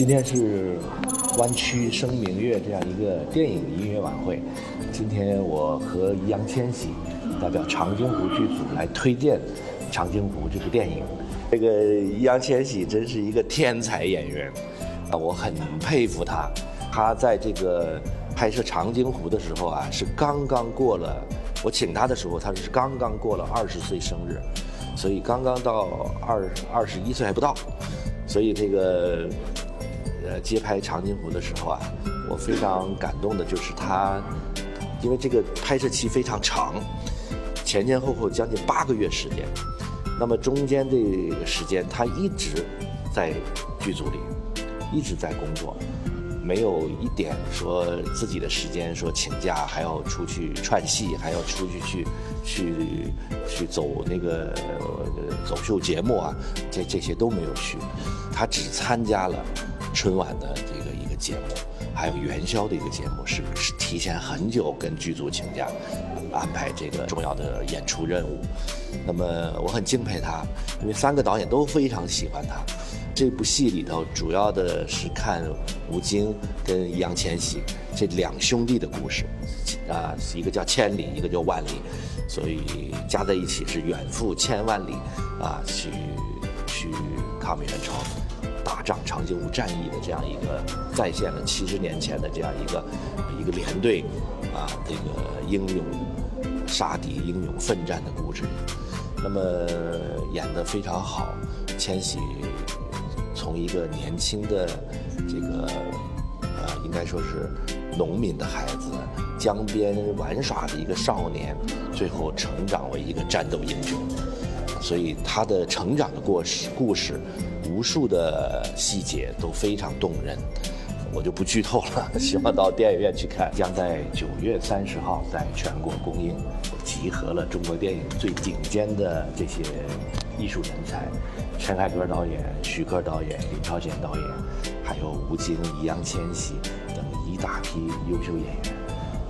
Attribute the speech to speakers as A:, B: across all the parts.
A: 今天是湾区生明月这样一个电影音乐晚会。今天我和易烊千玺代表长津湖剧组来推荐《长津湖》这部电影。这个易烊千玺真是一个天才演员啊，我很佩服他。他在这个拍摄《长津湖》的时候啊，是刚刚过了。我请他的时候，他是刚刚过了二十岁生日，所以刚刚到二二十一岁还不到。所以这个，呃，接拍《长津湖》的时候啊，我非常感动的就是他，因为这个拍摄期非常长，前前后后将近八个月时间，那么中间这个时间他一直在剧组里，一直在工作，没有一点说自己的时间说请假还要出去串戏，还要出去去去去走那个走秀节目啊，这这些都没有去。他只参加了春晚的这个一个节目，还有元宵的一个节目，是不是提前很久跟剧组请假，安排这个重要的演出任务。那么我很敬佩他，因为三个导演都非常喜欢他。这部戏里头主要的是看吴京跟易烊千玺这两兄弟的故事，啊，一个叫千里，一个叫万里，所以加在一起是远赴千万里啊，去去抗美援朝。打仗长津湖战役的这样一个再现了七十年前的这样一个一个连队啊，这个英勇杀敌、英勇奋战的故事，那么演得非常好。千玺从一个年轻的这个呃，应该说是农民的孩子，江边玩耍的一个少年，最后成长为一个战斗英雄。所以他的成长的过事故事。无数的细节都非常动人，我就不剧透了。希望到电影院去看，将在九月三十号在全国公映，集合了中国电影最顶尖的这些艺术人才，陈凯歌导演、徐克导演、林超贤导演，还有吴京、易烊千玺等一大批优秀演员，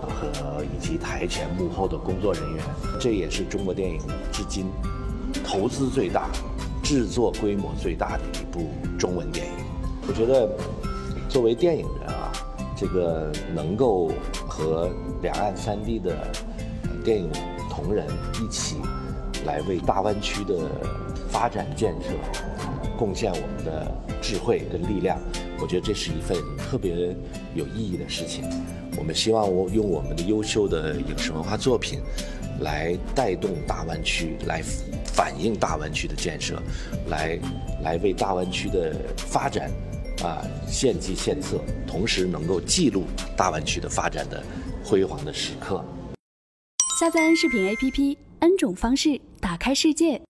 A: 和以及台前幕后的工作人员。这也是中国电影至今投资最大。制作规模最大的一部中文电影，我觉得作为电影人啊，这个能够和两岸三地的电影同仁一起来为大湾区的发展建设贡献我们的智慧跟力量，我觉得这是一份特别有意义的事情。我们希望我用我们的优秀的影视文化作品。来带动大湾区，来反映大湾区的建设，来来为大湾区的发展啊献计献策，同时能够记录大湾区的发展的辉煌的时刻。
B: 下载 N 视频 APP，N 种方式打开世界。